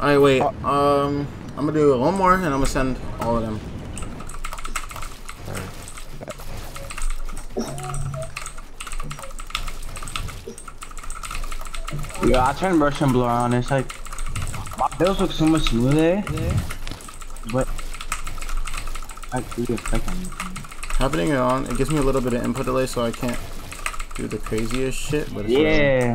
Alright, wait. Um, I'm gonna do one more, and I'm gonna send all of them. Yeah, I turned motion blur on. It's like my bills look so much smoother, but I do. Happening it on, it gives me a little bit of input delay, so I can't do the craziest shit. But it's Yeah.